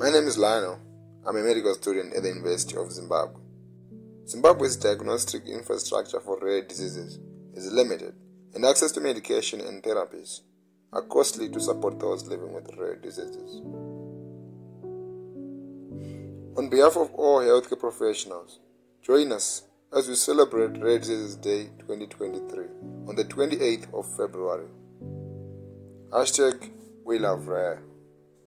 My name is Lionel. I'm a medical student at the University of Zimbabwe. Zimbabwe's diagnostic infrastructure for rare diseases is limited, and access to medication and therapies are costly to support those living with rare diseases. On behalf of all healthcare professionals, join us as we celebrate Rare Diseases Day 2023 on the 28th of February. Hashtag We Love Rare.